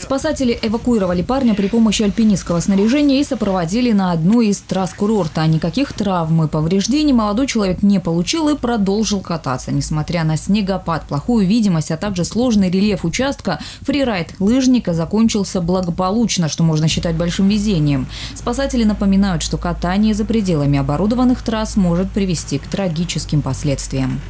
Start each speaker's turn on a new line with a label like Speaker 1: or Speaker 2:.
Speaker 1: Спасатели эвакуировали парня при помощи альпинистского снаряжения и сопроводили на одну из трасс курорта. Никаких травм и повреждений молодой человек не получил и продолжил кататься. Несмотря на снегопад, плохую видимость, а также сложный рельеф участка, фрирайд лыжника закончился благополучно, что можно считать большим везением. Спасатели напоминают, что катание за пределами оборудованных трасс может привести к трагическим последствиям.